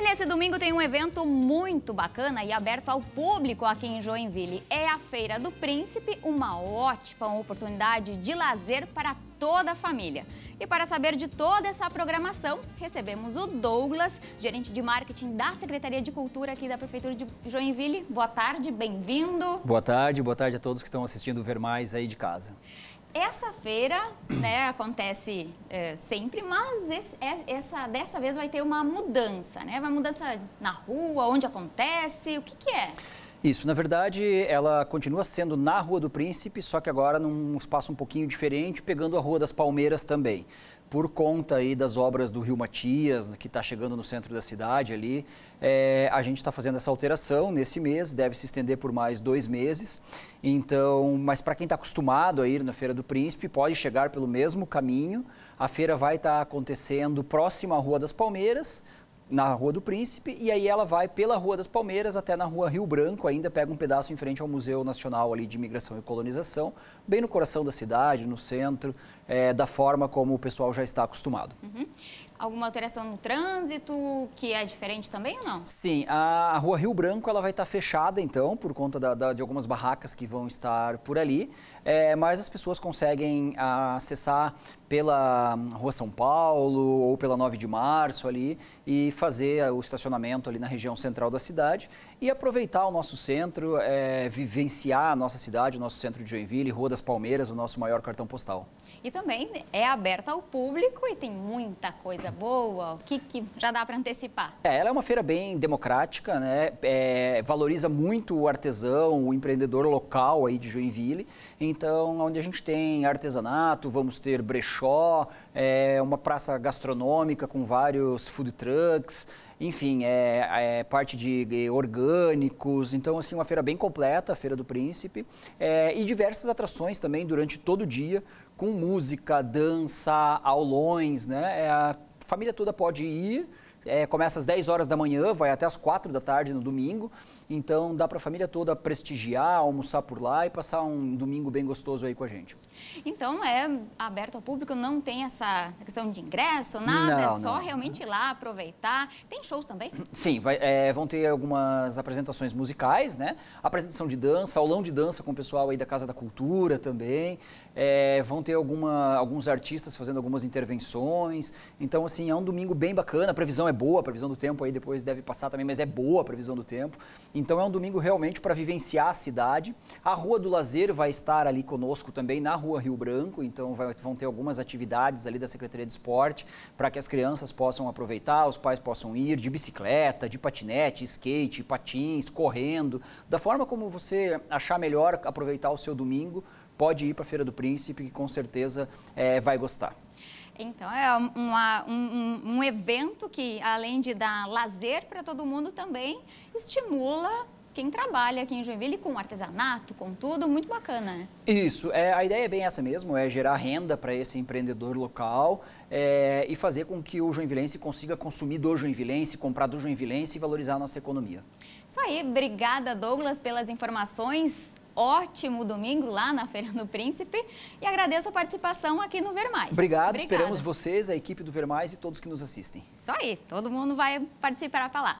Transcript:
E nesse domingo tem um evento muito bacana e aberto ao público aqui em Joinville. É a Feira do Príncipe, uma ótima oportunidade de lazer para toda a família. E para saber de toda essa programação, recebemos o Douglas, gerente de marketing da Secretaria de Cultura aqui da Prefeitura de Joinville. Boa tarde, bem-vindo. Boa tarde, boa tarde a todos que estão assistindo Ver Mais aí de casa. Essa feira né, acontece é, sempre, mas esse, é, essa, dessa vez vai ter uma mudança, né? Vai mudança na rua, onde acontece, o que, que é? Isso, na verdade, ela continua sendo na Rua do Príncipe, só que agora num espaço um pouquinho diferente, pegando a Rua das Palmeiras também. Por conta aí das obras do Rio Matias, que está chegando no centro da cidade ali, é, a gente está fazendo essa alteração nesse mês, deve se estender por mais dois meses. Então, mas para quem está acostumado a ir na Feira do Príncipe, pode chegar pelo mesmo caminho. A feira vai estar tá acontecendo próxima à Rua das Palmeiras, na Rua do Príncipe e aí ela vai pela Rua das Palmeiras até na Rua Rio Branco, ainda pega um pedaço em frente ao Museu Nacional ali de Imigração e Colonização, bem no coração da cidade, no centro, é, da forma como o pessoal já está acostumado. Uhum. Alguma alteração no trânsito que é diferente também ou não? Sim, a, Rua Rio Branco ela vai estar fechada então, por conta da, da, de algumas barracas que vão estar por ali, é, mas as pessoas conseguem acessar pela Rua São Paulo ou pela 9 de Março ali e fazer o estacionamento ali na região central da cidade e aproveitar o nosso centro, é, vivenciar a nossa cidade, o nosso centro de Joinville, Rua das Palmeiras, o nosso maior cartão postal. E também é aberto ao público e tem muita coisa boa? O que, que já dá para antecipar? É, ela é uma feira bem democrática, né? É, valoriza muito o artesão, o empreendedor local aí de Joinville. Então, onde a gente tem artesanato, vamos ter brechó, é, uma praça gastronômica com vários food trucks, enfim, é, é, parte de orgânicos. Então, assim, uma feira bem completa, a Feira do Príncipe. É, e diversas atrações também durante todo o dia, com música, dança, aulões, né? É, a família toda pode ir é, começa às 10 horas da manhã, vai até às 4 da tarde no domingo. Então dá para a família toda prestigiar, almoçar por lá e passar um domingo bem gostoso aí com a gente. Então é aberto ao público, não tem essa questão de ingresso, nada, não, é só não. realmente ir lá aproveitar. Tem shows também? Sim, vai, é, vão ter algumas apresentações musicais, né? Apresentação de dança, aulão de dança com o pessoal aí da Casa da Cultura também. É, vão ter alguma, alguns artistas fazendo algumas intervenções. Então, assim, é um domingo bem bacana. A previsão é boa, a previsão do tempo aí depois deve passar também, mas é boa a previsão do tempo. Então, é um domingo realmente para vivenciar a cidade. A Rua do Lazer vai estar ali conosco também na Rua Rio Branco. Então, vai, vão ter algumas atividades ali da Secretaria de Esporte para que as crianças possam aproveitar, os pais possam ir de bicicleta, de patinete, skate, patins, correndo, da forma como você achar melhor aproveitar o seu domingo pode ir para a Feira do Príncipe, que com certeza é, vai gostar. Então, é uma, um, um evento que, além de dar lazer para todo mundo, também estimula quem trabalha aqui em Joinville com artesanato, com tudo, muito bacana, né? Isso, é, a ideia é bem essa mesmo, é gerar renda para esse empreendedor local é, e fazer com que o joinvilense consiga consumir do joinvilense, comprar do joinvilense e valorizar a nossa economia. Isso aí, obrigada Douglas pelas informações ótimo domingo lá na Feira do Príncipe e agradeço a participação aqui no Ver Mais. Obrigado, Obrigada. esperamos vocês, a equipe do Ver Mais e todos que nos assistem. Isso aí, todo mundo vai participar para lá.